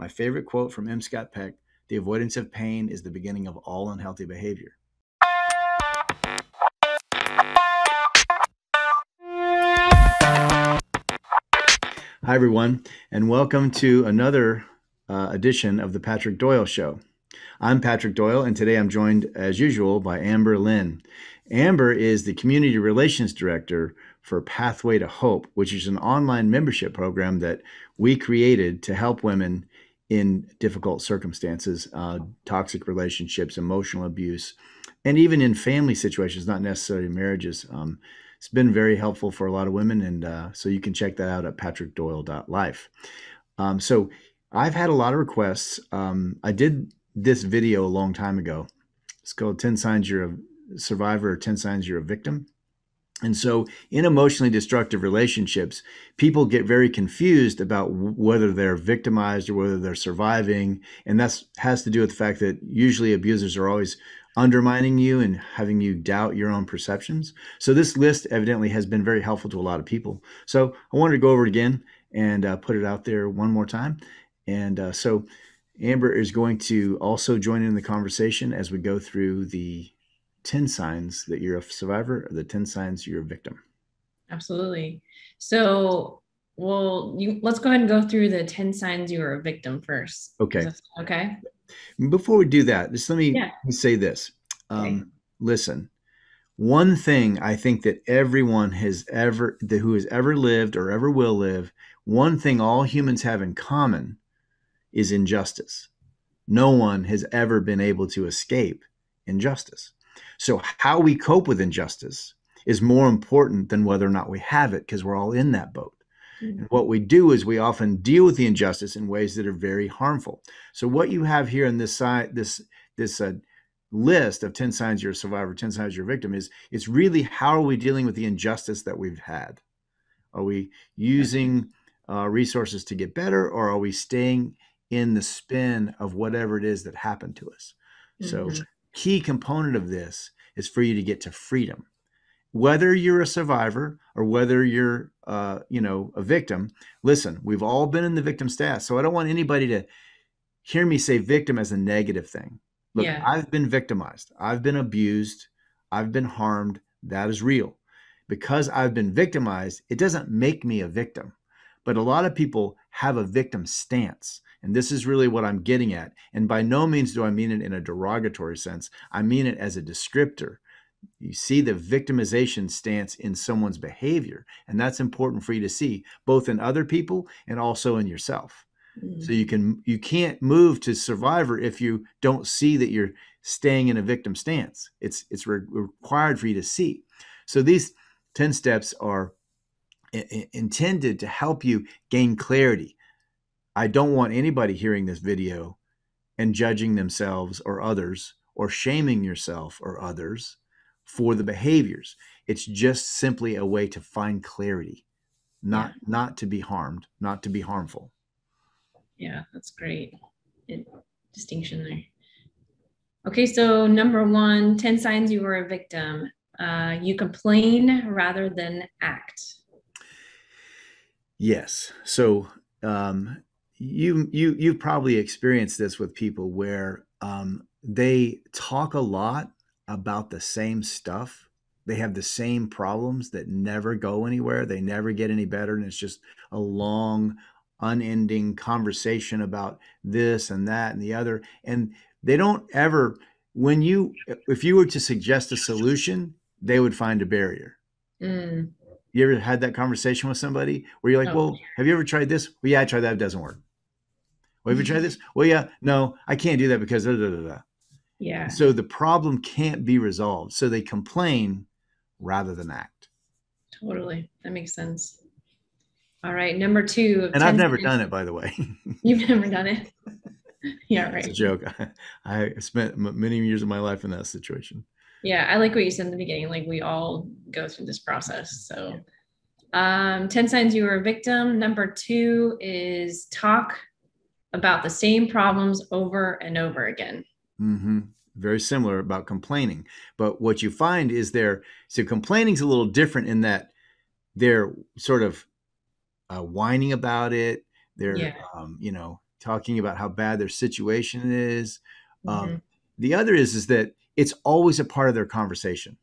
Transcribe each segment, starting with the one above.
My favorite quote from M. Scott Peck the avoidance of pain is the beginning of all unhealthy behavior. Hi, everyone, and welcome to another uh, edition of the Patrick Doyle Show. I'm Patrick Doyle, and today I'm joined, as usual, by Amber Lyn. Amber is the Community Relations Director for Pathway to Hope, which is an online membership program that we created to help women in difficult circumstances, uh, toxic relationships, emotional abuse, and even in family situations, not necessarily marriages. Um, it's been very helpful for a lot of women, and uh, so you can check that out at patrickdoyle.life. Um, so I've had a lot of requests. Um, I did this video a long time ago. It's called 10 Signs You're a Survivor or 10 Signs You're a Victim. And so, in emotionally destructive relationships, people get very confused about whether they're victimized or whether they're surviving. And that has to do with the fact that usually abusers are always undermining you and having you doubt your own perceptions. So, this list evidently has been very helpful to a lot of people. So, I wanted to go over it again and uh, put it out there one more time. And uh, so, Amber is going to also join in the conversation as we go through the 10 signs that you're a survivor or the 10 signs you're a victim? Absolutely. So, well, you, let's go ahead and go through the 10 signs you are a victim first. Okay. Okay. Before we do that, just let me yeah. say this. Um, okay. Listen, one thing I think that everyone has ever, that who has ever lived or ever will live, one thing all humans have in common is injustice. No one has ever been able to escape injustice. So, how we cope with injustice is more important than whether or not we have it because we're all in that boat. Mm-hmm. And what we do is we often deal with the injustice in ways that are very harmful. So, what you have here in this side, this this uh, list of 10 signs you're a survivor, 10 signs you're a victim is it's really how are we dealing with the injustice that we've had? Are we using uh, resources to get better or are we staying in the spin of whatever it is that happened to us? Mm-hmm. So key component of this is for you to get to freedom. Whether you're a survivor or whether you're uh, you know a victim listen we've all been in the victim status so i don't want anybody to hear me say victim as a negative thing. Look yeah. i've been victimized. I've been abused. I've been harmed. That is real. Because i've been victimized it doesn't make me a victim. But a lot of people have a victim stance and this is really what I'm getting at. And by no means do I mean it in a derogatory sense, I mean it as a descriptor. You see the victimization stance in someone's behavior. And that's important for you to see, both in other people and also in yourself. Mm-hmm. So you can you can't move to survivor if you don't see that you're staying in a victim stance. It's it's re- required for you to see. So these 10 steps are intended to help you gain clarity I don't want anybody hearing this video and judging themselves or others or shaming yourself or others for the behaviors. It's just simply a way to find clarity, not yeah. not to be harmed, not to be harmful. Yeah, that's great. It, distinction there. Okay, so number one, 10 signs you were a victim. Uh, you complain rather than act. Yes. So um, you you you've probably experienced this with people where um, they talk a lot about the same stuff. They have the same problems that never go anywhere. They never get any better and it's just a long unending conversation about this and that and the other. And they don't ever when you if you were to suggest a solution they would find a barrier. Mm. you ever had that conversation with somebody where you're like oh. well have you ever tried this? Well yeah i tried that. It doesn't work well, have you tried this? Well, yeah, no, I can't do that because da, da, da, da. Yeah. So the problem can't be resolved. So they complain rather than act. Totally. That makes sense. All right. Number two. And I've never done it, by the way. You've never done it? yeah, right. It's a joke. I spent many years of my life in that situation. Yeah. I like what you said in the beginning. Like we all go through this process. So, um, 10 signs you were a victim. Number two is talk about the same problems over and over again. Mm-hmm. Very similar about complaining. But what you find is there, so complaining is a little different in that they're sort of uh, whining about it. They're, yeah. um, you know, talking about how bad their situation is. Um, mm-hmm. The other is is that it's always a part of their conversation.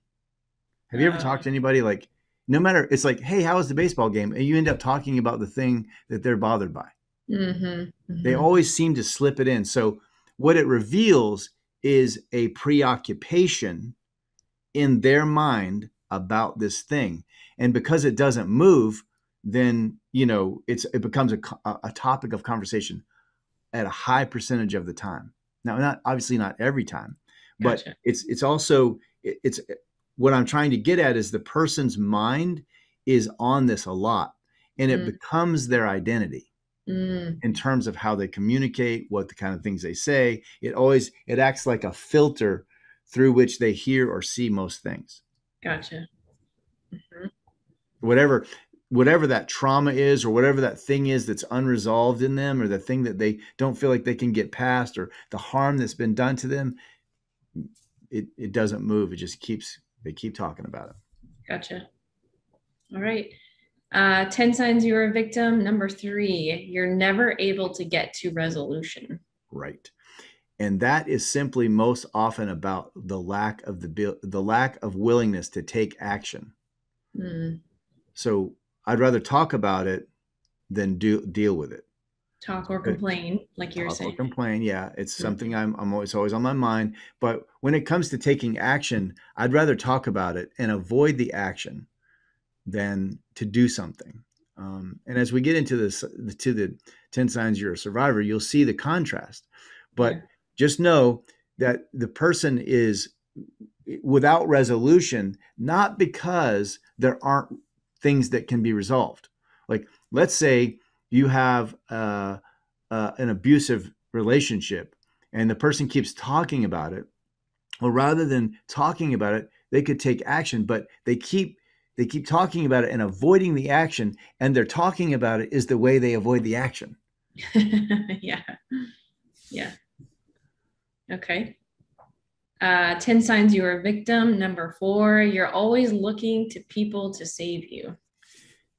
Have you ever talked to anybody like, no matter, it's like, hey, how was the baseball game? And you end up talking about the thing that they're bothered by. Mm-hmm, mm-hmm. They always seem to slip it in. So, what it reveals is a preoccupation in their mind about this thing. And because it doesn't move, then, you know, it's it becomes a, a topic of conversation at a high percentage of the time. Now, not obviously not every time, but gotcha. it's it's also it's what I'm trying to get at is the person's mind is on this a lot and it mm. becomes their identity mm. in terms of how they communicate, what the kind of things they say. It always it acts like a filter through which they hear or see most things. Gotcha. Mm-hmm. Whatever whatever that trauma is or whatever that thing is that's unresolved in them or the thing that they don't feel like they can get past or the harm that's been done to them it, it doesn't move it just keeps they keep talking about it gotcha all right uh, 10 signs you're a victim. Number three you're never able to get to resolution. Right. And that is simply most often about the lack of the the lack of willingness to take action. Mm. so i'd rather talk about it than do deal with it. Talk or complain like you're talk saying. or complain yeah. It's mm-hmm. something I'm, I'm always always on my mind. But when it comes to taking action i'd rather talk about it and avoid the action than to do something. Um, and as we get into this to the 10 signs you're a survivor you'll see the contrast. But yeah. just know that the person is without resolution not because there aren't things that can be resolved. Like let's say you have uh, uh, an abusive relationship and the person keeps talking about it well rather than talking about it they could take action but they keep they keep talking about it and avoiding the action and they're talking about it is the way they avoid the action. Yeah. Yeah. Okay. Uh, 10 signs you are a victim. Number four you're always looking to people to save you.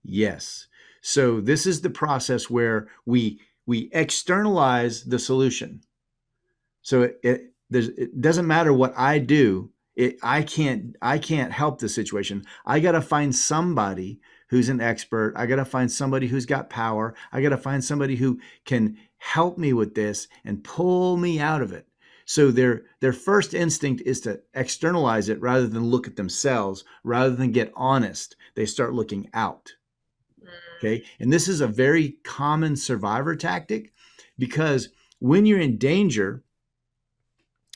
Yes. So this is the process where we we externalize the solution. So it, it, it doesn't matter what I do. It, I can't I can't help the situation. I got to find somebody who's an expert. I got to find somebody who's got power. I got to find somebody who can help me with this and pull me out of it. So their their first instinct is to externalize it rather than look at themselves, rather than get honest. They start looking out. Mm. Okay. And this is a very common survivor tactic because when you're in danger,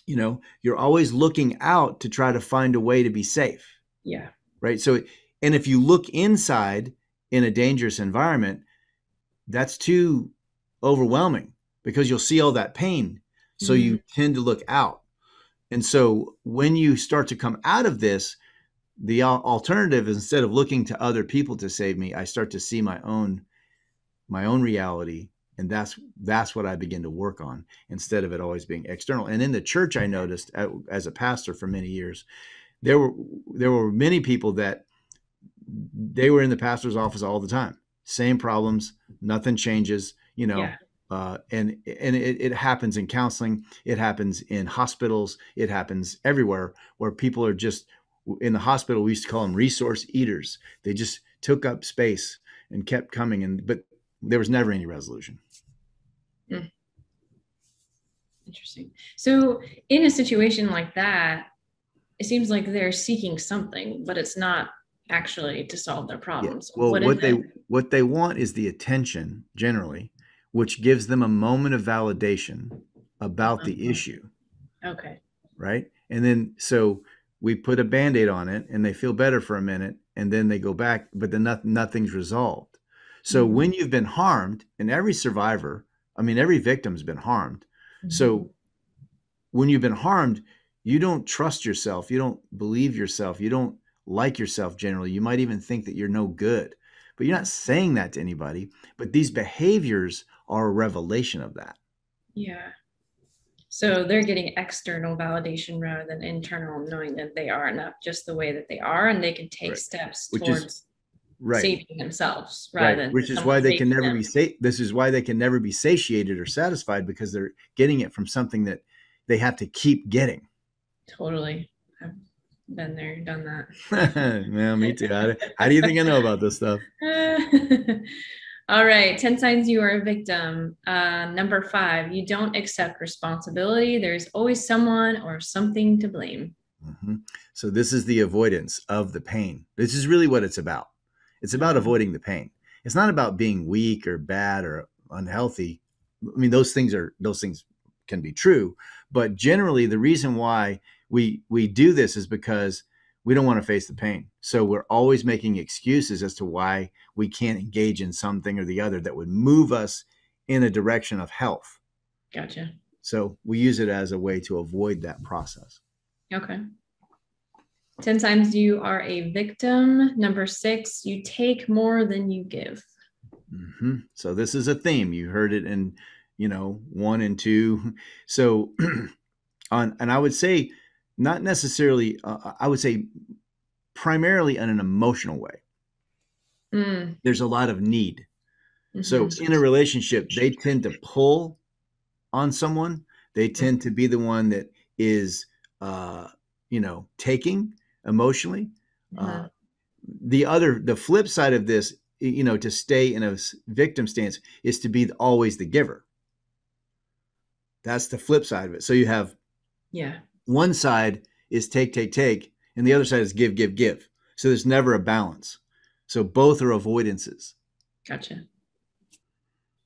you know, you're always looking out to try to find a way to be safe. Yeah. Right. So, and if you look inside in a dangerous environment, that's too overwhelming because you'll see all that pain. So mm-hmm. you tend to look out. And so when you start to come out of this, the alternative is instead of looking to other people to save me i start to see my own my own reality and that's that's what i begin to work on instead of it always being external. And in the church i noticed as a pastor for many years there were there were many people that they were in the pastor's office all the time. Same problems nothing changes you know yeah. uh, and and it, it happens in counseling it happens in hospitals it happens everywhere where people are just in the hospital we used to call them resource eaters. They just took up space and kept coming and but there was never any resolution. Mm. interesting. So in a situation like that it seems like they're seeking something but it's not actually to solve their problems. Yeah. well what, what they what they want is the attention generally which gives them a moment of validation about the uh-huh. issue. Okay. Right? And then so we put a band-aid on it and they feel better for a minute and then they go back but then not, nothing's resolved so mm-hmm. when you've been harmed and every survivor i mean every victim's been harmed mm-hmm. so when you've been harmed you don't trust yourself you don't believe yourself you don't like yourself generally you might even think that you're no good but you're not saying that to anybody but these behaviors are a revelation of that yeah so they're getting external validation rather than internal, knowing that they are not just the way that they are, and they can take right. steps which towards. Is, right. saving themselves rather right. than which is why they can never them. be sa- this is why they can never be satiated or satisfied because they're getting it from something that they have to keep getting. Totally. I've been there done that. Yeah me too. How do, how do you think i know about this stuff? All right 10 signs you are a victim. Uh, number five you don't accept responsibility. There's always someone or something to blame. Mm-hmm. so this is the avoidance of the pain. This is really what it's about it's about mm-hmm. avoiding the pain. It's not about being weak or bad or unhealthy. I mean, those things are those things can be true, but generally the reason why we we do this is because we don't want to face the pain. So we're always making excuses as to why we can't engage in something or the other that would move us in a direction of health. Gotcha. So we use it as a way to avoid that process. Okay. 10 times you are a victim. Number six, you take more than you give. Mm-hmm. So this is a theme. You heard it in, you know, one and two. So on, and I would say not necessarily, uh, I would say primarily in an emotional way. Mm. There's a lot of need. Mm-hmm. So in a relationship, they tend to pull on someone. They tend to be the one that is, uh, you know, taking emotionally. Uh, the other, the flip side of this, you know, to stay in a victim stance is to be always the giver. That's the flip side of it. So you have, yeah, one side is take, take, take, and the other side is give, give, give. So there's never a balance. So both are avoidances. Gotcha.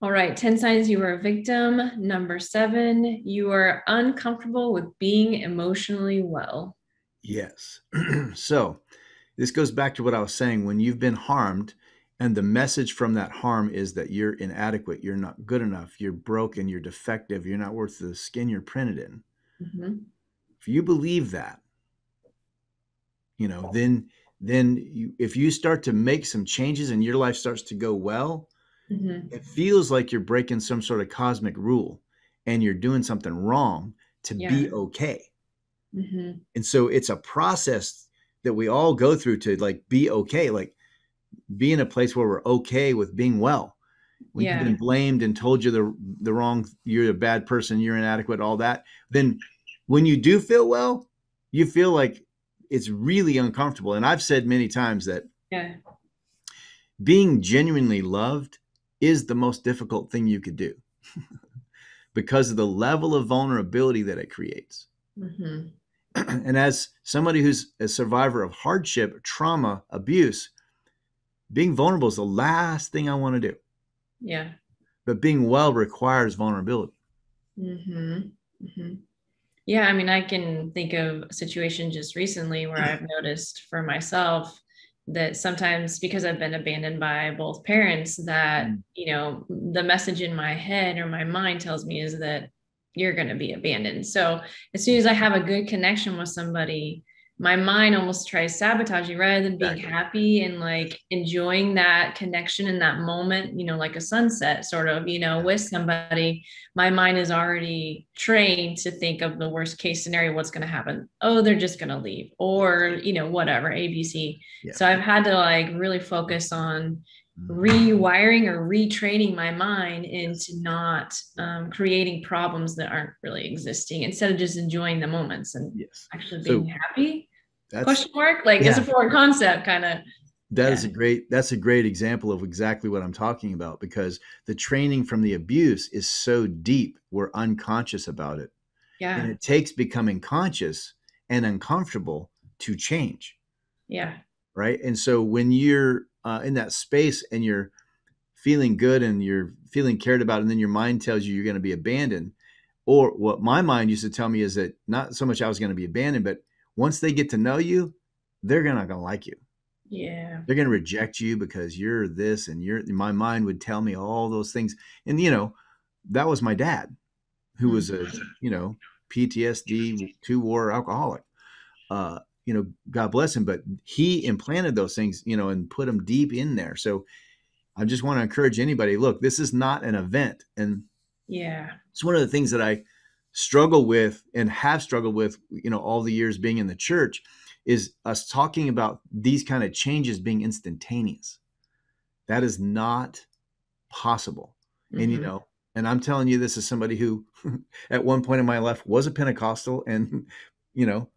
All right, 10 signs you are a victim. Number seven, you are uncomfortable with being emotionally well. Yes. so this goes back to what I was saying. When you've been harmed, and the message from that harm is that you're inadequate, you're not good enough, you're broken, you're defective, you're not worth the skin you're printed in. Mm-hmm. If you believe that, you know, then then you, if you start to make some changes and your life starts to go well, mm-hmm. it feels like you're breaking some sort of cosmic rule and you're doing something wrong to yeah. be okay. Mm-hmm. And so it's a process that we all go through to like be okay, like be in a place where we're okay with being well. When yeah. you've been blamed and told you the the wrong, you're a bad person, you're inadequate, all that, then when you do feel well, you feel like it's really uncomfortable. And I've said many times that yeah. being genuinely loved is the most difficult thing you could do because of the level of vulnerability that it creates. Mm-hmm. and as somebody who's a survivor of hardship, trauma, abuse, being vulnerable is the last thing I want to do. Yeah. But being well requires vulnerability. Mm-hmm. Mm-hmm. Yeah, I mean, I can think of a situation just recently where I've noticed for myself that sometimes because I've been abandoned by both parents, that, mm. you know, the message in my head or my mind tells me is that you're going to be abandoned. So as soon as I have a good connection with somebody, my mind almost tries sabotaging rather than being exactly. happy and like enjoying that connection in that moment, you know, like a sunset sort of, you know, with somebody. My mind is already trained to think of the worst case scenario, what's going to happen. Oh, they're just going to leave or, you know, whatever, ABC. Yeah. So I've had to like really focus on rewiring or retraining my mind into not um, creating problems that aren't really existing instead of just enjoying the moments and yes. actually being so happy question mark? Like yeah. it's a foreign concept kind of That yeah. is a great that's a great example of exactly what i'm talking about because the training from the abuse is so deep we're unconscious about it. Yeah. And it takes becoming conscious and uncomfortable to change. Yeah. Right? And so when you're uh, in that space and you're feeling good and you're feeling cared about, and then your mind tells you you're going to be abandoned. Or what my mind used to tell me is that not so much I was going to be abandoned, but once they get to know you, they're not going to like you. Yeah. They're going to reject you because you're this and you're, my mind would tell me all those things. And, you know, that was my dad, who was a, mm-hmm. you know, PTSD, two war alcoholic. Uh, you know, God bless him, but he implanted those things, you know, and put them deep in there. So I just want to encourage anybody look, this is not an event. And yeah, it's one of the things that I struggle with and have struggled with, you know, all the years being in the church is us talking about these kind of changes being instantaneous. That is not possible. Mm-hmm. And you mm-hmm. know, and I'm telling you this as somebody who at one point in my life was a Pentecostal and you know,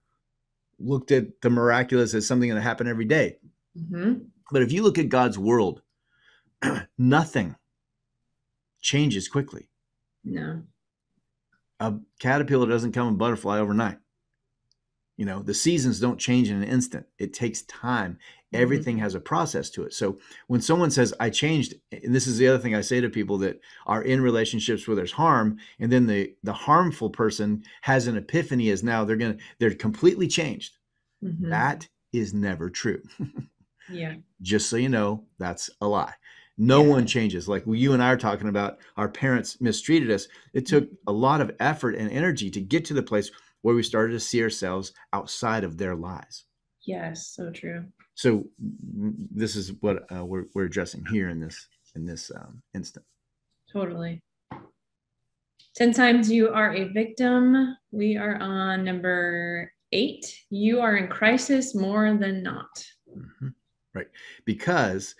looked at the miraculous as something that happened every day. Mm-hmm. But if you look at God's world, nothing changes quickly. No. A caterpillar doesn't come a butterfly overnight. You know, the seasons don't change in an instant. It takes time. Mm-hmm. Everything mm-hmm. has a process to it. So when someone says, I changed, and this is the other thing I say to people that are in relationships where there's harm, and then the the harmful person has an epiphany as now they're gonna they're completely changed. Mm-hmm. That is never true. yeah. Just so you know, that's a lie. No yeah. one changes. Like you and I are talking about, our parents mistreated us. It took mm-hmm. a lot of effort and energy to get to the place where we started to see ourselves outside of their lies. Yes, so true. So this is what uh, we're, we're addressing here in this in this um, instant. Totally. Ten times you are a victim. We are on number eight. You are in crisis more than not. Mm-hmm. Right, because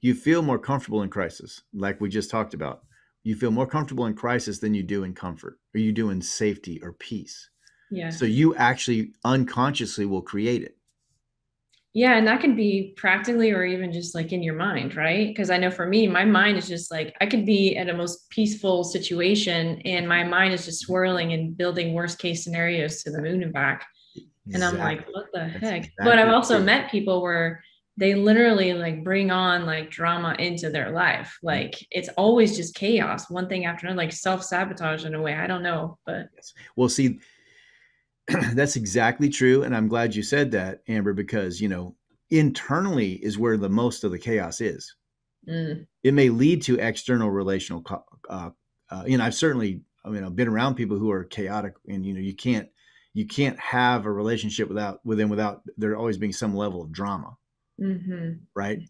you feel more comfortable in crisis, like we just talked about. You feel more comfortable in crisis than you do in comfort, or you do in safety or peace. Yeah. So you actually unconsciously will create it. Yeah, and that can be practically or even just like in your mind, right? Because I know for me, my mind is just like I could be at a most peaceful situation and my mind is just swirling and building worst case scenarios to the moon and back. Exactly. And I'm like, what the That's heck? Exactly but I've also true. met people where they literally like bring on like drama into their life. Mm. Like it's always just chaos, one thing after another, like self sabotage in a way. I don't know, but well, see, that's exactly true. And I'm glad you said that, Amber, because, you know, internally is where the most of the chaos is. Mm. It may lead to external relational, uh, uh, you know, I've certainly, I mean, I've been around people who are chaotic and, you know, you can't, you can't have a relationship without, with them without there always being some level of drama. Mm-hmm. Right.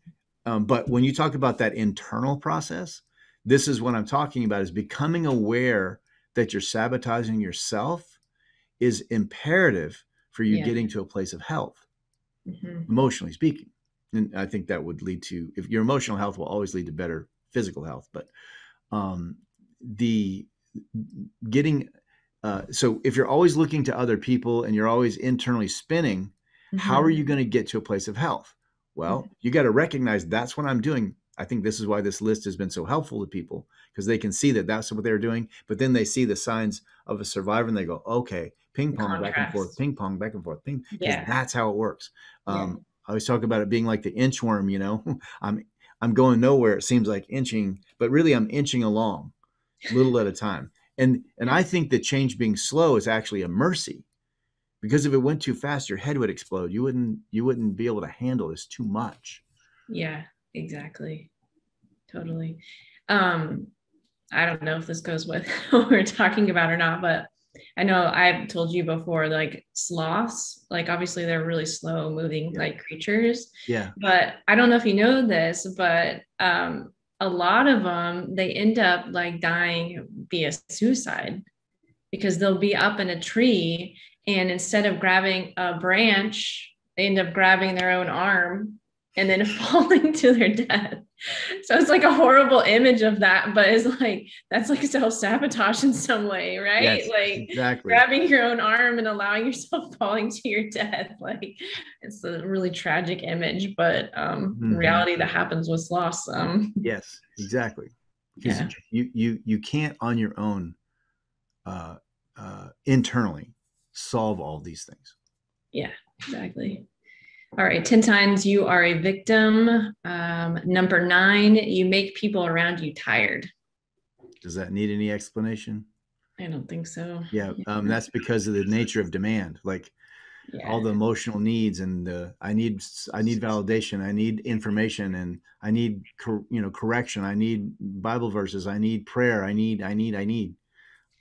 Um, but when you talk about that internal process, this is what I'm talking about is becoming aware that you're sabotaging yourself is imperative for you yeah. getting to a place of health, mm-hmm. emotionally speaking. And I think that would lead to, if your emotional health will always lead to better physical health, but um, the getting, uh, so if you're always looking to other people and you're always internally spinning, mm-hmm. how are you mm-hmm. going to get to a place of health? Well, mm-hmm. you got to recognize that's what I'm doing. I think this is why this list has been so helpful to people because they can see that that's what they're doing, but then they see the signs of a survivor and they go, okay, ping pong Contrast. back and forth, ping pong back and forth, ping. Yeah, that's how it works. Um, yeah. I always talk about it being like the inchworm. You know, I'm I'm going nowhere. It seems like inching, but really I'm inching along, little at a time. And and I think that change being slow is actually a mercy, because if it went too fast, your head would explode. You wouldn't you wouldn't be able to handle this too much. Yeah, exactly, totally. Um, I don't know if this goes with what we're talking about or not, but I know I've told you before, like sloths, like obviously they're really slow moving yeah. like creatures. Yeah. But I don't know if you know this, but um, a lot of them they end up like dying via suicide because they'll be up in a tree and instead of grabbing a branch, they end up grabbing their own arm and then falling to their death. So it's like a horrible image of that, but it's like that's like self sabotage in some way, right? Yes, like exactly. grabbing your own arm and allowing yourself falling to your death. Like it's a really tragic image, but um, mm-hmm. reality that happens with loss. Um, yes, exactly. Because yeah. you you you can't on your own uh, uh, internally solve all these things. Yeah, exactly. All right, 10 times you are a victim. Um, number nine, you make people around you tired. Does that need any explanation? I don't think so. Yeah, um, that's because of the nature of demand. Like yeah. all the emotional needs, and the I need I need validation, I need information, and I need cor- you know correction. I need Bible verses. I need prayer. I need I need I need.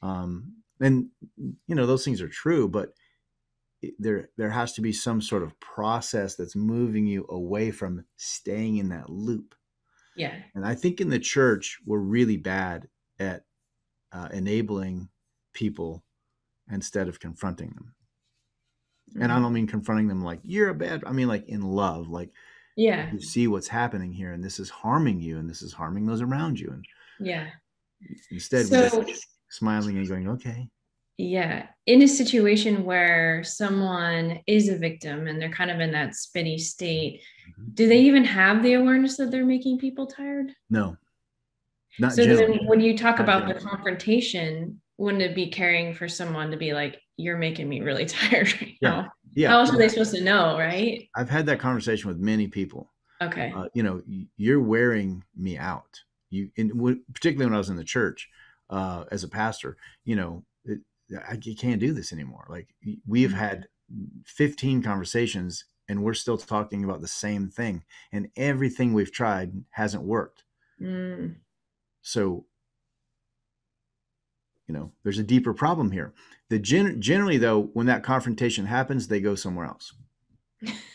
Um, and you know those things are true, but there there has to be some sort of process that's moving you away from staying in that loop. Yeah. And I think in the church we're really bad at uh, enabling people instead of confronting them. Mm-hmm. And I mm-hmm. don't mean confronting them like you're a bad. I mean like in love, like Yeah. You see what's happening here, and this is harming you, and this is harming those around you. And yeah. Instead, so, we're just smiling and going, okay. Yeah. In a situation where someone is a victim and they're kind of in that spinny state, mm-hmm. do they even have the awareness that they're making people tired? No. Not so generally. then when you talk Not about generally. the confrontation, wouldn't it be caring for someone to be like, you're making me really tired right yeah. now? Yeah. How else are they supposed to know, right? I've had that conversation with many people. Okay. Uh, you know, you're wearing me out. You, in, particularly when I was in the church uh, as a pastor, you know, I, you can't do this anymore. Like we've mm-hmm. had 15 conversations and we're still talking about the same thing, and everything we've tried hasn't worked. Mm. So you know there's a deeper problem here the gen- generally though when that confrontation happens they go somewhere else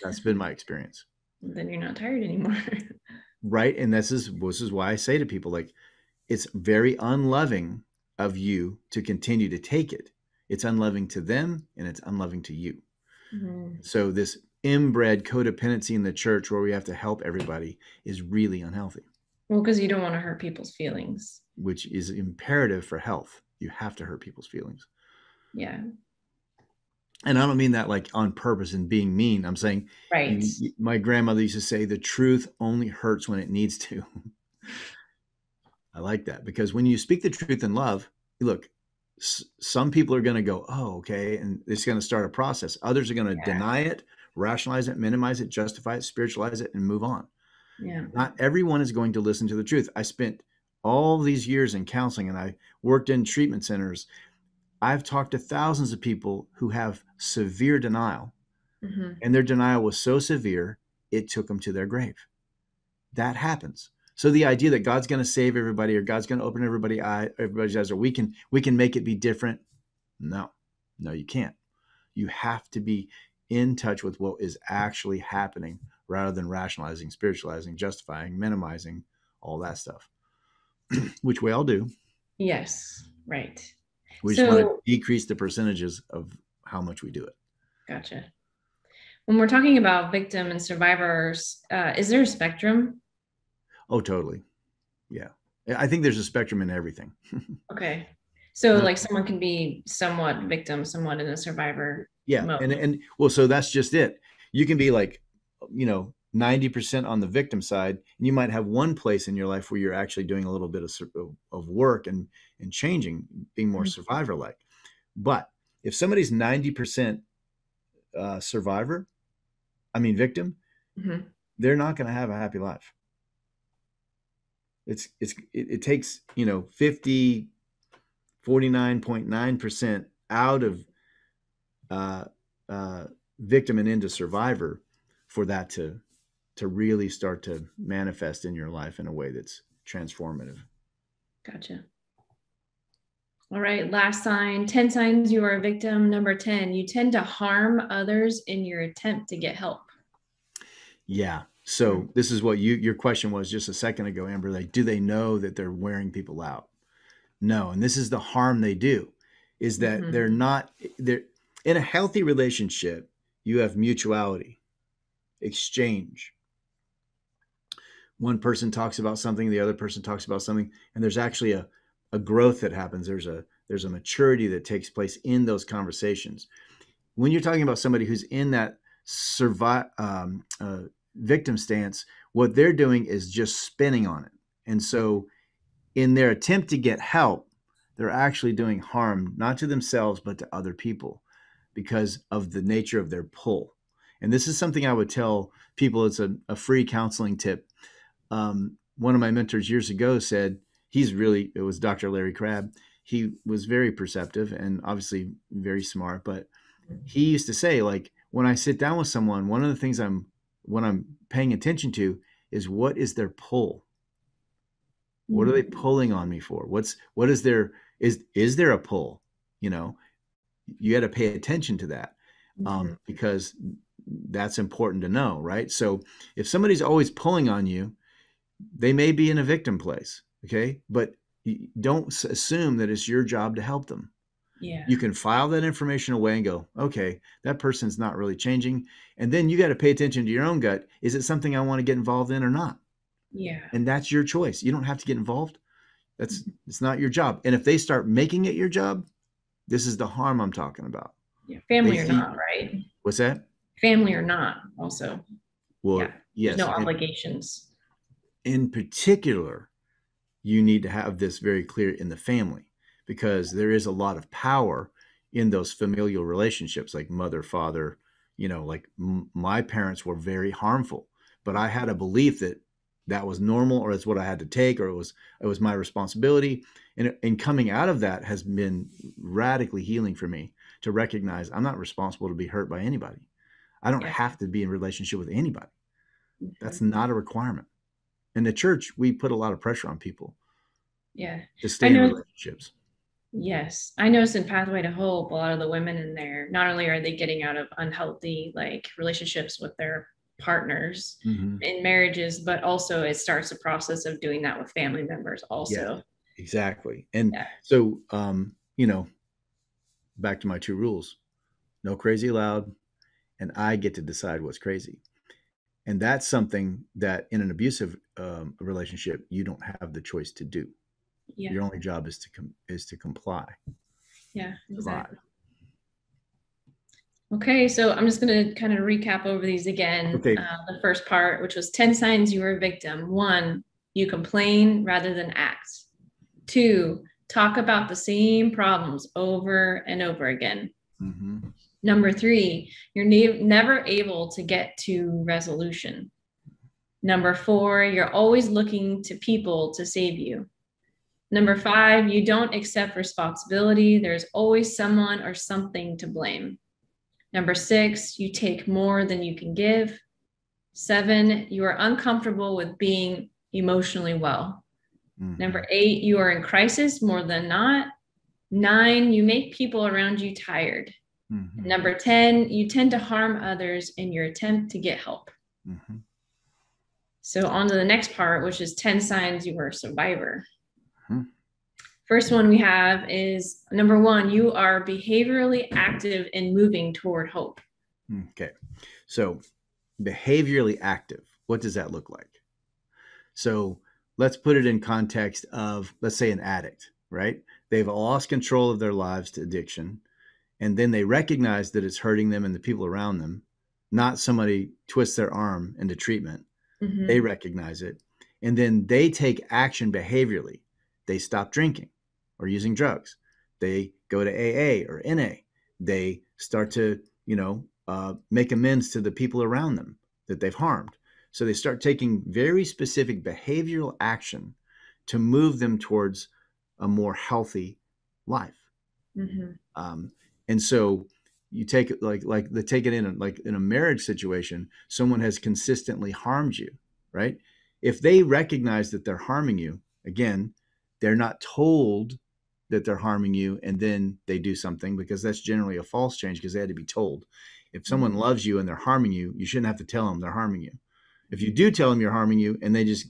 that's been my experience then you're not tired anymore right and this is this is why i say to people like it's very unloving of you to continue to take it it's unloving to them and it's unloving to you mm-hmm. so this inbred codependency in the church where we have to help everybody is really unhealthy well because you don't want to hurt people's feelings which is imperative for health you have to hurt people's feelings. Yeah. And I don't mean that like on purpose and being mean. I'm saying, right. My grandmother used to say, the truth only hurts when it needs to. I like that because when you speak the truth in love, look, s- some people are going to go, oh, okay. And it's going to start a process. Others are going to yeah. deny it, rationalize it, minimize it, justify it, spiritualize it, and move on. Yeah. Not everyone is going to listen to the truth. I spent all these years in counseling and I worked in treatment centers, I've talked to thousands of people who have severe denial. Mm-hmm. And their denial was so severe, it took them to their grave. That happens. So the idea that God's going to save everybody or God's going to open everybody eye, everybody's eyes, or we can we can make it be different. No, no, you can't. You have to be in touch with what is actually happening rather than rationalizing, spiritualizing, justifying, minimizing, all that stuff. which we all do. Yes, right. We so, just want to decrease the percentages of how much we do it. Gotcha. When we're talking about victim and survivors, uh, is there a spectrum? Oh, totally. Yeah. I think there's a spectrum in everything. okay. So like someone can be somewhat victim, somewhat in a survivor. Yeah. Mode. And and well, so that's just it. You can be like, you know, 90% on the victim side and you might have one place in your life where you're actually doing a little bit of, of work and and changing being more mm-hmm. survivor like but if somebody's 90% uh, survivor i mean victim mm-hmm. they're not going to have a happy life it's it's it, it takes you know 50 49.9% out of uh, uh, victim and into survivor for that to to really start to manifest in your life in a way that's transformative. Gotcha. All right, last sign 10 signs you are a victim. Number 10, you tend to harm others in your attempt to get help. Yeah. So hmm. this is what you your question was just a second ago, Amber. Like, do they know that they're wearing people out? No. And this is the harm they do, is that mm-hmm. they're not they're in a healthy relationship, you have mutuality, exchange, one person talks about something, the other person talks about something, and there's actually a, a growth that happens. There's a there's a maturity that takes place in those conversations. When you're talking about somebody who's in that survive um, uh, victim stance, what they're doing is just spinning on it, and so in their attempt to get help, they're actually doing harm not to themselves but to other people because of the nature of their pull. And this is something I would tell people. It's a, a free counseling tip um, one of my mentors years ago said he's really it was Dr. Larry Crabb. He was very perceptive and obviously very smart, but he used to say like when I sit down with someone, one of the things I'm what I'm paying attention to is what is their pull. What are they mm. pulling on me for? What's what is there is is there a pull? You know, you got to pay attention to that um, mm-hmm. because that's important to know, right? So if somebody's always pulling on you, they may be in a victim place, okay? But don't assume that it's your job to help them. Yeah. You can file that information away and go, okay, that person's not really changing. And then you got to pay attention to your own gut. Is it something I want to get involved in or not? Yeah. And that's your choice. You don't have to get involved. That's mm-hmm. it's not your job. And if they start making it your job, this is the harm I'm talking about. Yeah. Family they or not, right? What's that? Family or not, also. Well, yeah. yes. There's no obligations. In particular, you need to have this very clear in the family because there is a lot of power in those familial relationships like mother father you know like m- my parents were very harmful but i had a belief that that was normal or it's what i had to take or it was it was my responsibility. And, and coming out of that has been radically healing for me to recognize i'm not responsible to be hurt by anybody. I don't yeah. have to be in relationship with anybody. That's mm-hmm. not a requirement. In the church we put a lot of pressure on people yeah. to stay in relationships Yes. I noticed in Pathway to Hope, a lot of the women in there, not only are they getting out of unhealthy like relationships with their partners mm-hmm. in marriages, but also it starts a process of doing that with family members also. Yeah, exactly. And yeah. so um, you know, back to my two rules. No crazy loud, and I get to decide what's crazy. And that's something that in an abusive um, relationship, you don't have the choice to do yeah. your only job is to com- is to comply. Yeah exactly. Okay so i'm just going to kind of recap over these again. Okay. Uh, the first part which was 10 signs you were a victim. One you complain rather than act. Two talk about the same problems over and over again. Mm-hmm. number three you're ne- never able to get to resolution. Number four you're always looking to people to save you Number five, you don't accept responsibility. There's always someone or something to blame. Number six, you take more than you can give. Seven, you are uncomfortable with being emotionally well. Mm-hmm. Number eight, you are in crisis more than not. Nine, you make people around you tired. Mm-hmm. Number 10, you tend to harm others in your attempt to get help. Mm-hmm. So, on to the next part, which is 10 signs you are a survivor. First one we have is number one, you are behaviorally active in moving toward hope. Okay. So, behaviorally active, what does that look like? So, let's put it in context of, let's say, an addict, right? They've lost control of their lives to addiction, and then they recognize that it's hurting them and the people around them, not somebody twists their arm into treatment. Mm-hmm. They recognize it, and then they take action behaviorally. They stop drinking or using drugs. They go to AA or NA. They start to, you know, uh, make amends to the people around them that they've harmed. So they start taking very specific behavioral action to move them towards a more healthy life. Mm-hmm. Um, and so you take it like like the take it in like in a marriage situation, someone has consistently harmed you, right? If they recognize that they're harming you, again, they're not told that they're harming you and then they do something because that's generally a false change because they had to be told. If someone mm-hmm. loves you and they're harming you, you shouldn't have to tell them they're harming you. If you do tell them you're harming you and they just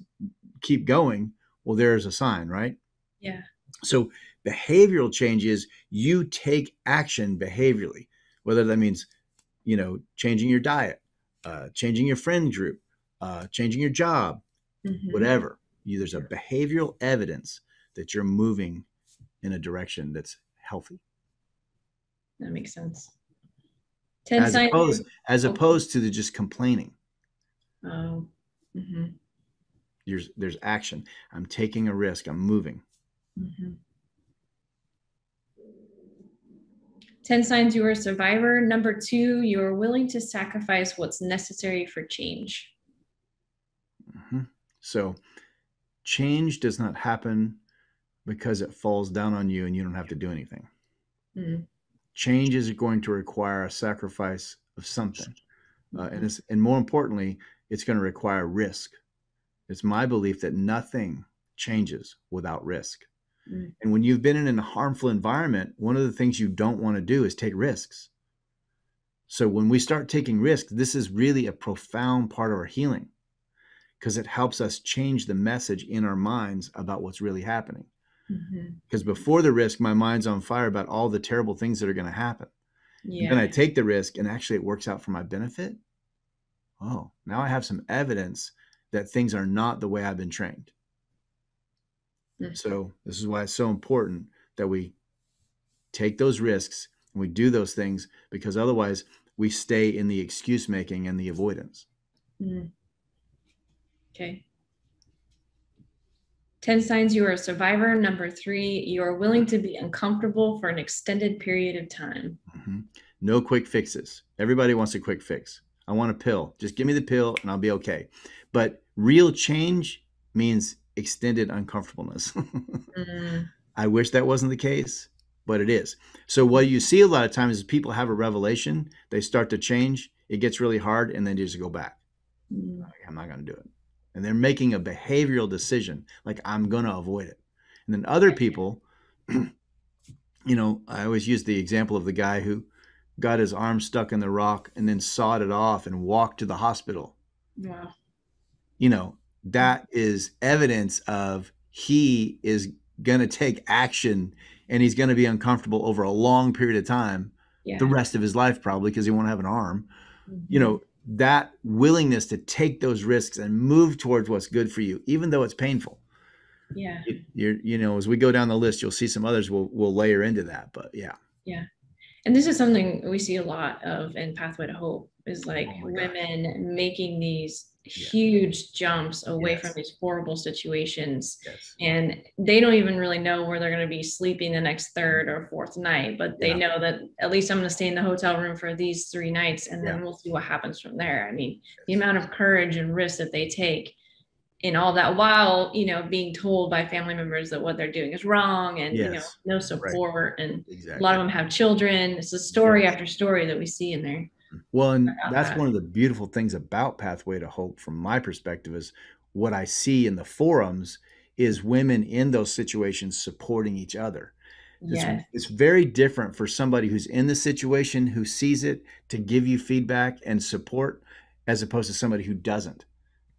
keep going, well, there's a sign, right? Yeah. So behavioral change is you take action behaviorally, whether that means, you know, changing your diet, uh, changing your friend group, uh, changing your job, mm-hmm. whatever. You, there's a behavioral evidence that you're moving in a direction that's healthy. That makes sense. Ten as opposed, as opposed to the just complaining. Oh. Mm-hmm. There's there's action. I'm taking a risk. I'm moving. Mm-hmm. 10 signs you are a survivor. Number two, you are willing to sacrifice what's necessary for change. Mm-hmm. So, change does not happen because it falls down on you and you don't have to do anything. Mm-hmm. Change is going to require a sacrifice of something. Uh, and, it's, and more importantly, it's going to require risk. It's my belief that nothing changes without risk. Mm-hmm. And when you've been in a harmful environment, one of the things you don't want to do is take risks. So when we start taking risks, this is really a profound part of our healing because it helps us change the message in our minds about what's really happening. Because mm-hmm. before the risk, my mind's on fire about all the terrible things that are going to happen. Yeah. Then I take the risk and actually it works out for my benefit. Oh, now I have some evidence that things are not the way I've been trained. Mm-hmm. So, this is why it's so important that we take those risks and we do those things because otherwise we stay in the excuse making and the avoidance. Mm. Okay. 10 signs you are a survivor. Number three, you are willing to be uncomfortable for an extended period of time. Mm-hmm. No quick fixes. Everybody wants a quick fix. I want a pill. Just give me the pill and I'll be okay. But real change means extended uncomfortableness. mm. I wish that wasn't the case, but it is. So what you see a lot of times is people have a revelation, they start to change, it gets really hard, and then you just go back. Mm. I'm not going to do it. And they're making a behavioral decision, like I'm going to avoid it. And then other people, you know, I always use the example of the guy who got his arm stuck in the rock and then sawed it off and walked to the hospital. Yeah. You know, that is evidence of he is going to take action and he's going to be uncomfortable over a long period of time yeah. the rest of his life probably because he won't have an arm mm-hmm. you know that willingness to take those risks and move towards what's good for you even though it's painful. Yeah. You're you know as we go down the list you'll see some others will will layer into that but yeah. Yeah. And this is something we see a lot of in pathway to hope is like oh women making these. Huge jumps away yes. from these horrible situations yes. and they don't even really know where they're going to be sleeping the next third or fourth night but they yeah. know that at least i'm going to stay in the hotel room for these three nights and then we'll see what happens from there i mean yes. the amount of courage and risk that they take in all that while you know being told by family members that what they're doing is wrong and you know no support right. and exactly. a lot of them have children it's a story after story that we see in there well, and that's that. one of the beautiful things about Pathway to Hope from my perspective is what I see in the forums is women in those situations supporting each other. Yes. It's, it's very different for somebody who's in the situation who sees it to give you feedback and support as opposed to somebody who doesn't.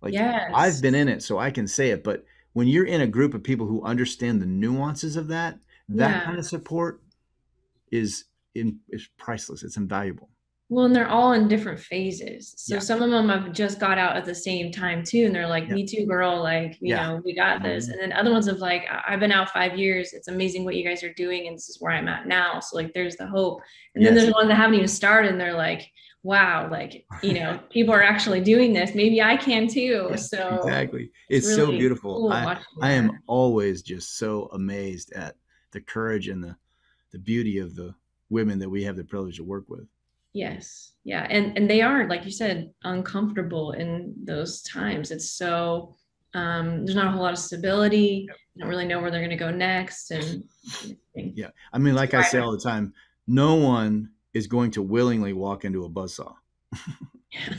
Like yes. I've been in it so I can say it, but when you're in a group of people who understand the nuances of that, that yeah. kind of support is in is priceless. It's invaluable. Well, and they're all in different phases. So yeah. some of them have just got out at the same time too. And they're like, yeah. me too, girl. Like, you yeah. know, we got this. Mm-hmm. And then other ones have like, I've been out five years. It's amazing what you guys are doing. And this is where I'm at now. So like, there's the hope. And yes. then there's ones that haven't even started and they're like, wow, like, you know, people are actually doing this. Maybe I can too. So exactly. It's, it's really so beautiful. Cool I, I am always just so amazed at the courage and the, the beauty of the women that we have the privilege to work with. Yes. Yeah. And and they are, like you said, uncomfortable in those times. It's so um, there's not a whole lot of stability. You don't really know where they're going to go next. And yeah, I mean, like I say all the time, no one is going to willingly walk into a buzzsaw. yeah.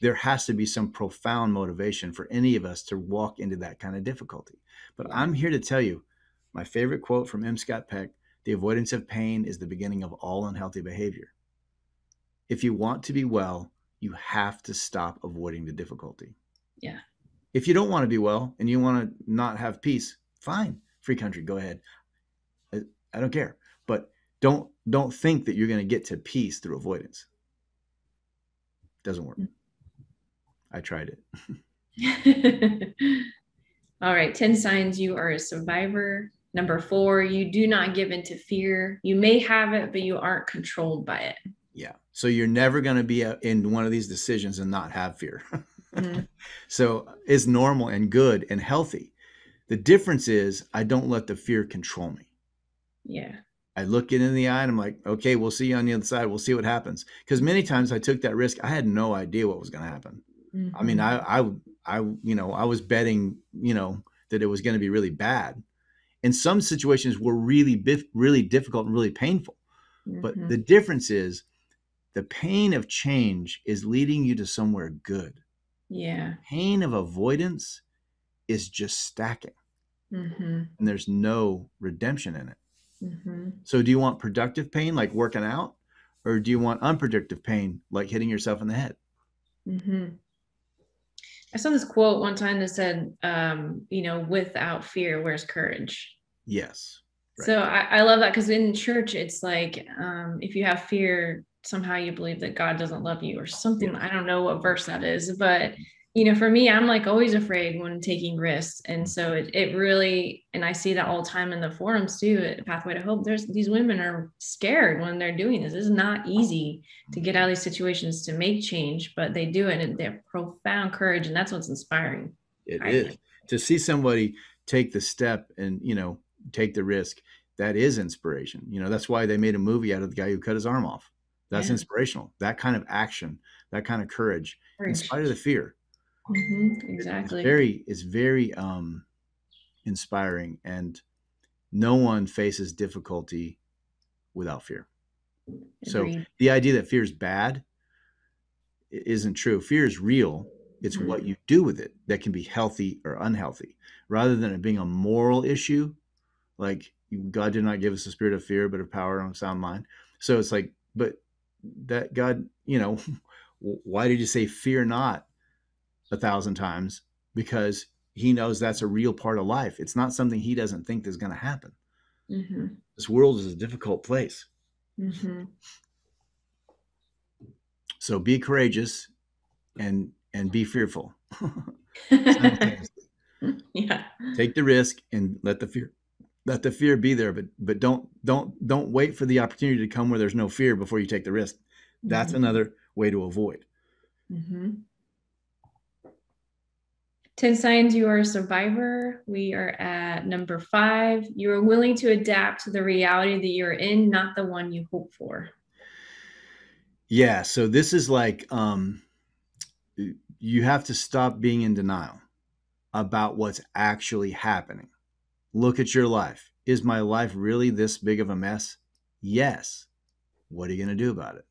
There has to be some profound motivation for any of us to walk into that kind of difficulty. But yeah. I'm here to tell you my favorite quote from M. Scott Peck the avoidance of pain is the beginning of all unhealthy behavior if you want to be well, you have to stop avoiding the difficulty. Yeah. If you don't want to be well and you want to not have peace, fine. Free country, go ahead. I, I don't care. But don't don't think that you're going to get to peace through avoidance. Doesn't work. Mm. I tried it. All right, 10 signs you are a survivor. Number 4, you do not give in to fear. You may have it, but you aren't controlled by it. Yeah. So you're never going to be in one of these decisions and not have fear. mm-hmm. So it's normal and good and healthy. The difference is I don't let the fear control me. Yeah. I look it in the eye and I'm like, okay, we'll see you on the other side. We'll see what happens. Because many times I took that risk. I had no idea what was going to happen. Mm-hmm. I mean, mm-hmm. I, I, I, you know, I was betting, you know, that it was going to be really bad. And some situations were really, really difficult and really painful. Mm-hmm. But the difference is the pain of change is leading you to somewhere good. Yeah. Pain of avoidance is just stacking. Mm-hmm. And there's no redemption in it. Mm-hmm. So, do you want productive pain like working out? Or do you want unproductive pain like hitting yourself in the head? Mm-hmm. I saw this quote one time that said, um, you know, without fear, where's courage? Yes. Right. So I, I, love that because in church, it's like um, if you have fear, somehow you believe that God doesn't love you or something. I don't know what verse that is, but you know, for me, I'm like always afraid when taking risks. And so it, it really, and I see that all the time in the forums too, at Pathway to Hope, there's these women are scared when they're doing this. It's not easy to get out of these situations to make change, but they do it and they have profound courage. And that's what's inspiring. It I is think. to see somebody take the step and, you know, take the risk. That is inspiration. You know, that's why they made a movie out of the guy who cut his arm off. That's yeah. inspirational. That kind of action, that kind of courage, courage. in spite of the fear Mm-hmm, exactly. It's very, it's very um, inspiring, and no one faces difficulty without fear. Agreed. So the idea that fear is bad isn't true. Fear is real. It's mm-hmm. what you do with it that can be healthy or unhealthy, rather than it being a moral issue. Like God did not give us a spirit of fear, but of power and sound mind. So it's like, but that God, you know, why did you say fear not? a thousand times because he knows that's a real part of life. It's not something he doesn't think is going to happen. Mm-hmm. This world is a difficult place. Mm-hmm. So be courageous and and be fearful. yeah. Take the risk and let the fear let the fear be there, but but don't don't don't wait for the opportunity to come where there's no fear before you take the risk. That's mm-hmm. another way to avoid. Mm-hmm. 10 signs you are a survivor. We are at number five. You are willing to adapt to the reality that you're in, not the one you hope for. Yeah. So this is like um, you have to stop being in denial about what's actually happening. Look at your life. Is my life really this big of a mess? Yes. What are you going to do about it?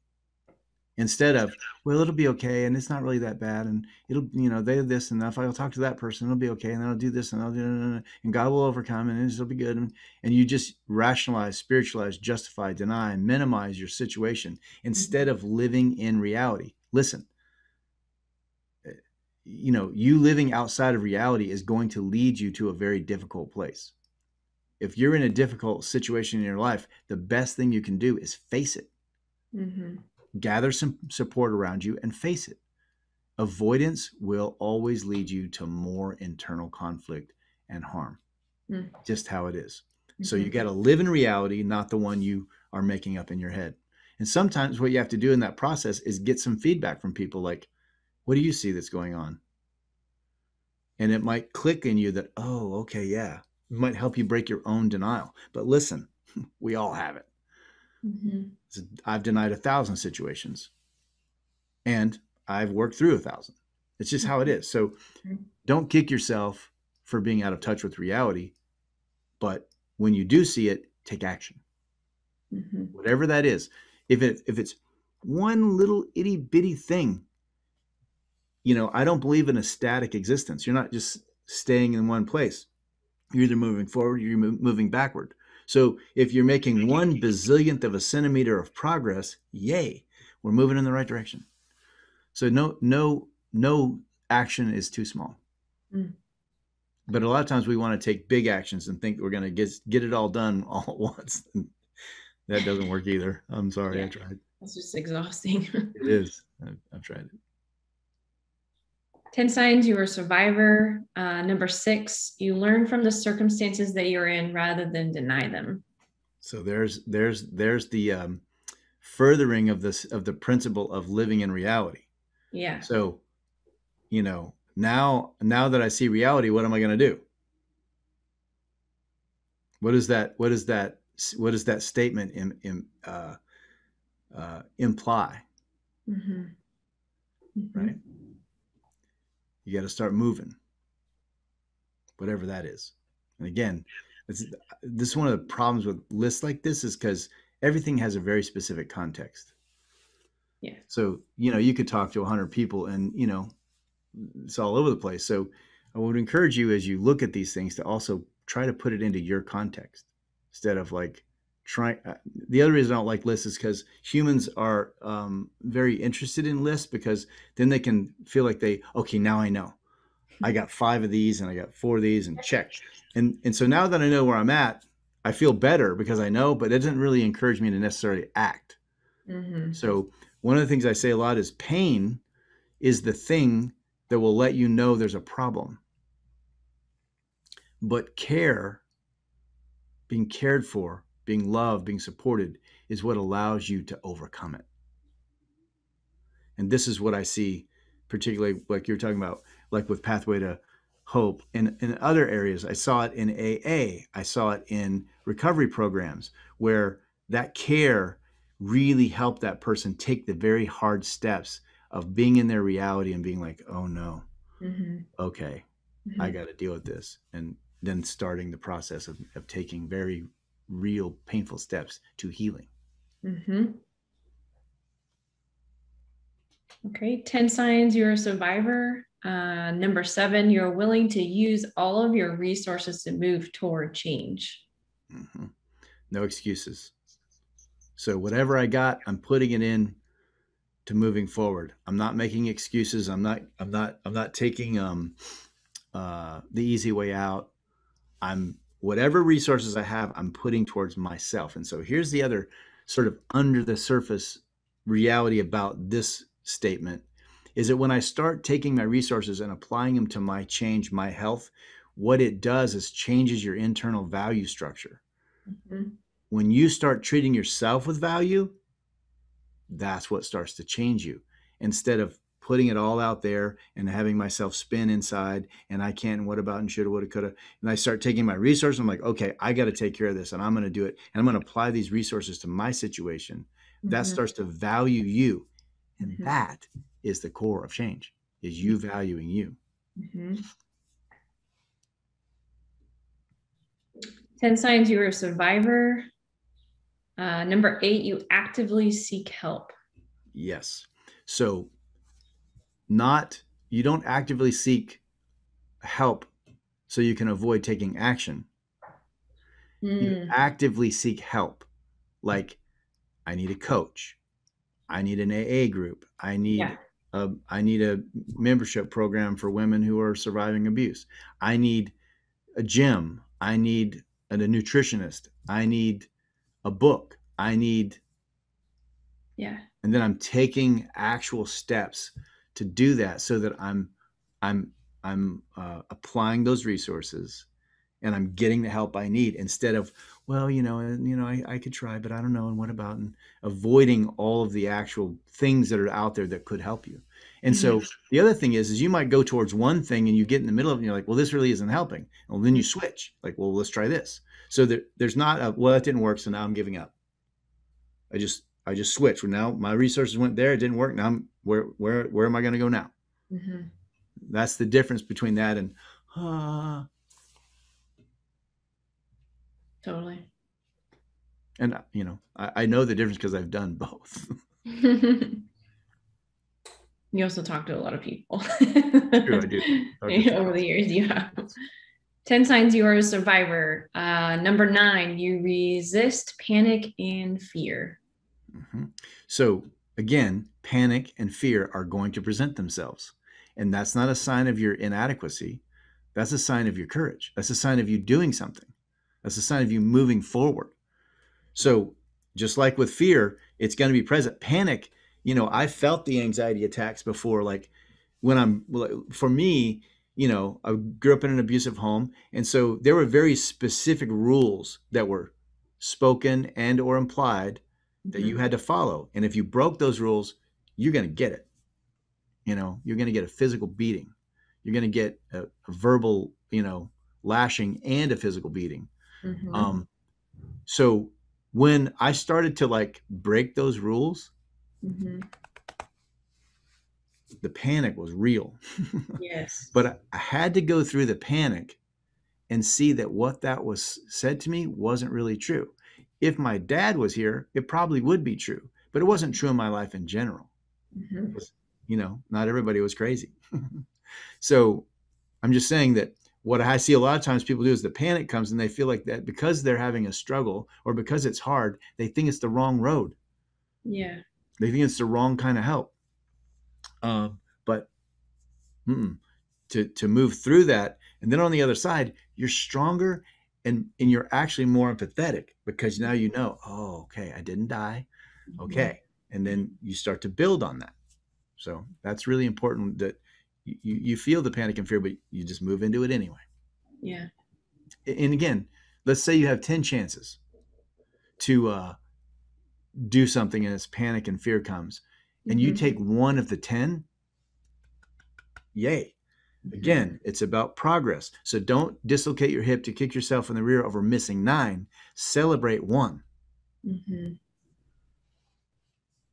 instead of well it'll be okay and it's not really that bad and it'll you know they have this enough i'll talk to that person it'll be okay and then i'll do this and i'll do and god will overcome and it'll be good and, and you just rationalize spiritualize justify deny minimize your situation mm-hmm. instead of living in reality listen you know you living outside of reality is going to lead you to a very difficult place if you're in a difficult situation in your life the best thing you can do is face it mm-hmm gather some support around you and face it. Avoidance will always lead you to more internal conflict and harm. Mm. Just how it is. Mm-hmm. So you mm-hmm. got to live in reality, not the one you are making up in your head. And sometimes what you have to do in that process is get some feedback from people like, what do you see that's going on? And it might click in you that, oh, okay, yeah. It might help you break your own denial. But listen, we all have it. Mm-hmm. I've denied a thousand situations and I've worked through a thousand. It's just how it mm-hmm. So mm-hmm. don't kick yourself for being out of touch with reality. But when you do see it, take action. Mm-hmm. Whatever that is. If it if it's one little itty bitty thing, you know, I don't believe in a static existence. You're not just staying in one place. You're either moving forward or you're moving backward. So if you're making one bazillionth of a centimeter of progress, yay, we're moving in the right direction. So no, no, no action is too small. Mm. But a lot of times we want to take big actions and think we're going to get get it all done all at once. that doesn't work either. I'm sorry, yeah. I tried. It's just exhausting. it is. I've, I've tried it. 10 signs you are a survivor. Uh, number six, you learn from the circumstances that you're in rather than deny them. So there's there's there's the um, furthering of this of the principle of living in reality. Yeah. So, you know, now now that I see reality, what am I going to do? What is that? What is that? What does that statement in, in, uh, uh, imply? Mm-hmm. Mm-hmm. Right you got to start moving, whatever that is. And again, this is one of the problems with lists like this is because everything has a very specific context. Yeah. So, you know, you could talk to 100 people and, you know, it's all over the place. So, I would encourage you as you look at these things to also try to put it into your context instead of like trying. Uh, the other reason I don't like lists is because humans are um, very interested in lists because then they can feel like they, okay, now I know. I got five of these and I got four of these and check. And and so now that I know where I'm at, I feel better because I know, but it doesn't really encourage me to necessarily act. Mm-hmm. So one of the things I say a lot is pain is the thing that will let you know there's a problem. But care, being cared for, being loved, being supported, is what allows you to overcome it. And this is what I see, particularly like you're talking about, like with Pathway to Hope. And in other areas, I saw it in AA, I saw it in recovery programs where that care really helped that person take the very hard steps of being in their reality and being like, oh no, mm-hmm. okay, mm-hmm. I got to deal with this. And then starting the process of, of taking very real painful steps to healing. Mm-hmm. Okay, 10 signs you're a survivor. Uh, number seven, you're willing to use all of your resources to move toward change. Mm-hmm. No excuses. So, whatever I got, I'm putting it in to moving forward. I'm not making excuses. I'm not, I'm not, I'm not taking um, uh, the easy way out. I'm whatever resources I have, I'm putting towards myself. And so here's the other sort of under the surface reality about this statement is that when I start taking my resources and applying them to my change, my health, what it does is changes your internal value structure. Mm-hmm. When you start treating yourself with value, that's what starts to change you. Instead of putting it all out there and having myself spin inside and I can't, and what about, and shoulda, woulda, coulda. And I start taking my resources. I'm like, okay, I got to take care of this and I'm going to do it. And I'm going to apply these resources to my situation. Mm-hmm. That starts to value you. And mm-hmm. that is the core of change, is you valuing you. Mm-hmm. 10 signs you're a survivor. Uh, number eight, you actively seek help. Yes. So not you don't actively seek help so you can avoid taking action. Mm. you hmm. actively seek help. Like i need a coach. I need an aa group. I need yeah. a i need a membership program for women who are surviving abuse. I need a gym. I need a, a nutritionist. I need a book. I need yeah. And then i'm taking actual steps to do that so that I'm I'm I'm uh, applying those resources and I'm getting the help I need instead of well you know you know I, I could try but I don't know and what about and avoiding all of the actual things that are out there that could help you and so mm-hmm. the other thing is is you might go towards one thing and you get in the middle of it and you're like well this really isn't helping well then you switch like well let's try this so there, there's not a well it didn't work so now I'm giving up I just I just switched. Now my resources went there. It didn't work. Now I'm where where where am I going to go now? Mm-hmm. That's the difference between that and uh, totally. And you know, I, I know the difference because I've done both. you also talk to a lot of people. True, I do. Over the years, you have. 10 signs you are a survivor. Uh, number nine, you resist panic and fear. Mm-hmm. So, again, panic and fear are going to present themselves. And that's not a sign of your inadequacy. That's a sign of your courage. That's a sign of you doing something. That's a sign of you moving forward. So, just like with fear, it's going to be present. Panic, you know, I felt the anxiety attacks before. Like when I'm, for me, you know, I grew up in an abusive home. And so there were very specific rules that were spoken and or implied that mm-hmm. you had to follow. And if you broke those rules, you're going to get it. You know, you're going to get a physical beating. You're going to get a, a, verbal, you know, lashing and a physical beating. Mm-hmm. Um, so when I started to like break those rules, mm-hmm. the panic was real. yes. But I, I had to go through the panic and see that what that was said to me wasn't really true if my dad was here, it probably would be true, but it wasn't true in my life in general. Mm-hmm. You know, not everybody was crazy. so I'm just saying that what I see a lot of times people do is the panic comes and they feel like that because they're having a struggle or because it's hard, they think it's the wrong road. Yeah. They think it's the wrong kind of help. Um, but to to move through that and then on the other side you're stronger and and you're actually more empathetic because now you know oh okay i didn't die mm-hmm. okay and then you start to build on that so that's really important that you, you feel the panic and fear but you just move into it anyway yeah and again let's say you have 10 chances to uh, do something and this panic and fear comes and mm-hmm. you take one of the 10 yay mm-hmm. Again it's about progress. So don't dislocate your hip to kick yourself in the rear over missing nine. Celebrate one. Mm-hmm.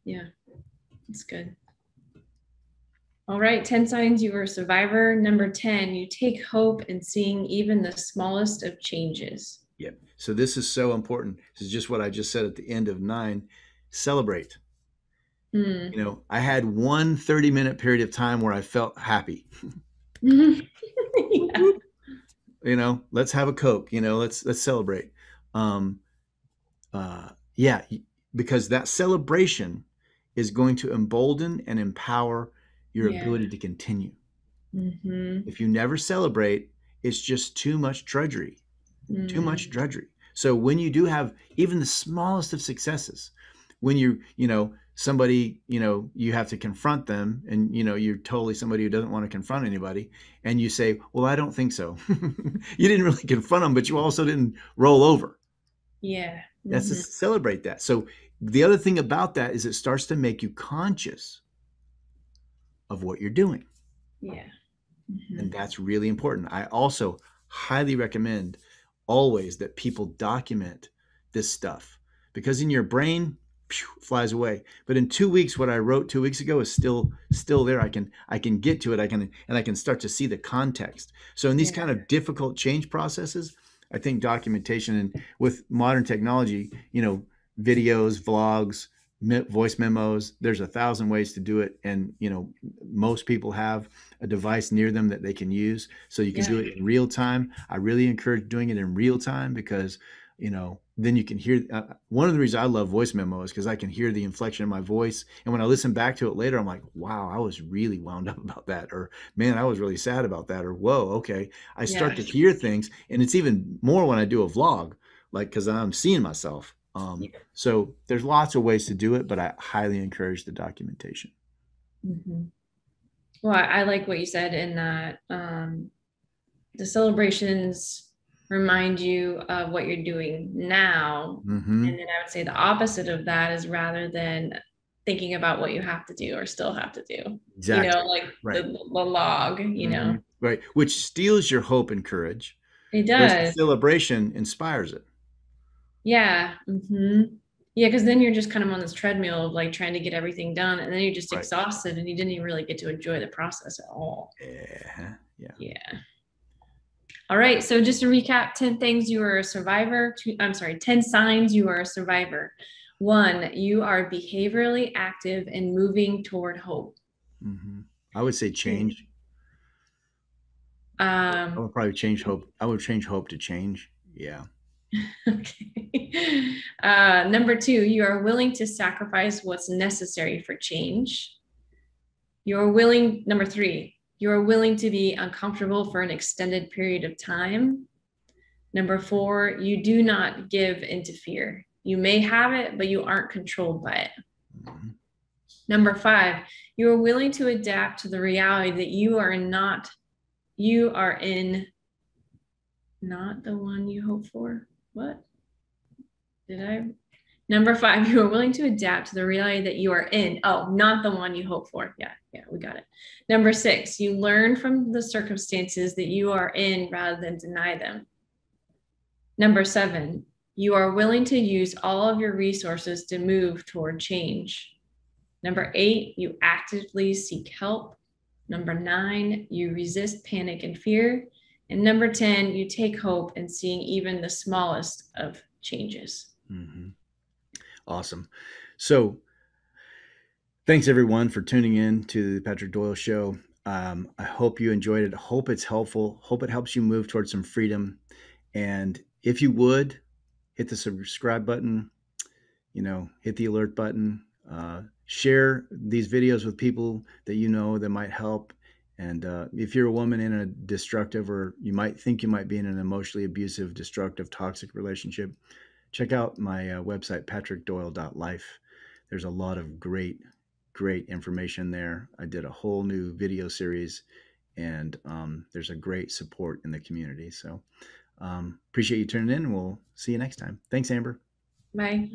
yeah that's good. All right 10 signs you are a survivor. Number 10 you take hope in seeing even the smallest of changes. Yep. So this is so important. This is just what i just said at the end of nine. Celebrate. Mm. You know, I had one 30 minute period of time where I felt happy. yeah. You know, let's have a Coke, you know, let's let's celebrate. Um uh yeah, because that celebration is going to embolden and empower your yeah. ability to continue. Mm-hmm. If you never celebrate, it's just too much drudgery. Mm. Too much mm. drudgery. So when you do have even the smallest of successes, when you, you know, somebody you know you have to confront them and you know you're totally somebody who doesn't want to confront anybody and you say well i don't think so. You didn't really confront them but you also didn't roll over. Yeah. Mm-hmm. that's to celebrate that. So the other thing about that is it starts to make you conscious of what you're doing. Yeah. Mm-hmm. and that's really important. I also highly recommend always that people document this stuff because in your brain flies away. But in two weeks what i wrote two weeks ago is still still there. I can i can get to it. I can and i can start to see the context. So in these yeah. kind of difficult change processes i think documentation and with modern technology you know videos vlogs voice memos there's a thousand ways to do it. And you know most people have a device near them that they can use. So you can yeah. do it in real time. I really encourage doing it in real time because you know then you can hear uh, one of the reasons i love voice memo is because i can hear the inflection in my voice and when i listen back to it later i'm like wow i was really wound up about that or man i was really sad about that or whoa okay i start yeah. to hear things and it's even more when i do a vlog like because i'm seeing myself um, yeah. so there's lots of ways to do it but i highly encourage the documentation mm-hmm. well I, I like what you said in that um, the celebrations remind you of what you're doing now. Mm-hmm. And then I would say the opposite of that is rather than thinking about what you have to do or still have to do. Exactly. You know, like right. the, the, log, you mm-hmm. know. Right. Which steals your hope and courage. It does. celebration inspires it. Yeah. Mm-hmm. Yeah, because then you're just kind of on this treadmill of like trying to get everything done, and then you're just right. exhausted, and you didn't even really get to enjoy the process at all. Yeah, yeah, yeah. All right. So just to recap 10 things you are a survivor. Two, I'm sorry, 10 signs you are a survivor. One, you are behaviorally active and moving toward hope. Mm-hmm. I would say change. Um, I would probably change hope. I would change hope to change. Yeah. okay. Uh, number two, you are willing to sacrifice what's necessary for change. You're willing, number three, you're willing to be uncomfortable for an extended period of time. Number four, you do not give into fear. You may have it, but you aren't controlled by it. Mm-hmm. Number five, you are willing to adapt to the reality that you are not, you are in not the one you hope for. What? Did I Number five, you are willing to adapt to the reality that you are in. Oh, not the one you hope for. Yeah, yeah, we got it. Number six, you learn from the circumstances that you are in rather than deny them. Number seven, you are willing to use all of your resources to move toward change. Number eight, you actively seek help. Number nine, you resist panic and fear. And number 10, you take hope in seeing even the smallest of changes. Mm-hmm. Awesome. So, thanks everyone for tuning in to the Patrick Doyle Show. Um, I hope you enjoyed it. Hope it's helpful. Hope it helps you move towards some freedom. And if you would, hit the subscribe button. You know, hit the alert button. Uh, share these videos with people that you know that might help. And uh, if you're a woman in a destructive, or you might think you might be in an emotionally abusive, destructive, toxic relationship, check out my uh, website, patrickdoyle.life. There's a lot of great, great information there. I did a whole new video series, and um, there's a great support in the community. So um, appreciate you tuning in. We'll see you next time. Thanks, Amber. Bye.